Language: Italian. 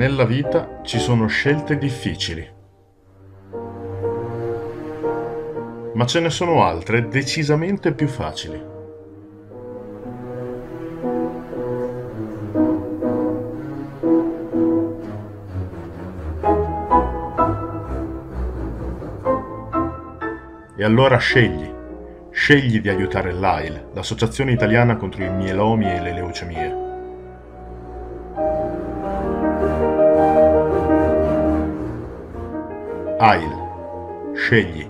Nella vita ci sono scelte difficili. Ma ce ne sono altre decisamente più facili. E allora scegli. Scegli di aiutare l'AIL, l'Associazione Italiana contro i mielomi e le leucemie. AIL. Scegli.